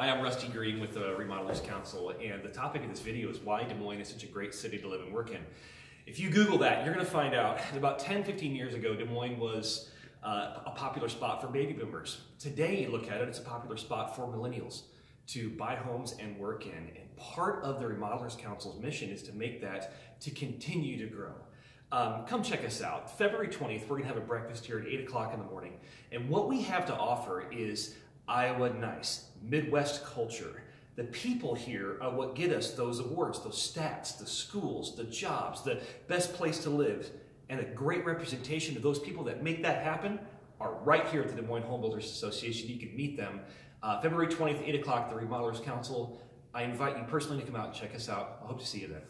Hi, I'm Rusty Green with the Remodelers Council, and the topic of this video is why Des Moines is such a great city to live and work in. If you Google that, you're going to find out that about 10, 15 years ago, Des Moines was uh, a popular spot for baby boomers. Today, you look at it, it's a popular spot for millennials to buy homes and work in. And part of the Remodelers Council's mission is to make that to continue to grow. Um, come check us out. February 20th, we're going to have a breakfast here at 8 o'clock in the morning. And what we have to offer is Iowa Nice, Midwest culture. The people here are what get us those awards, those stats, the schools, the jobs, the best place to live. And a great representation of those people that make that happen are right here at the Des Moines Home Builders Association. You can meet them uh, February 20th, 8 o'clock, the Remodelers Council. I invite you personally to come out and check us out. I hope to see you there.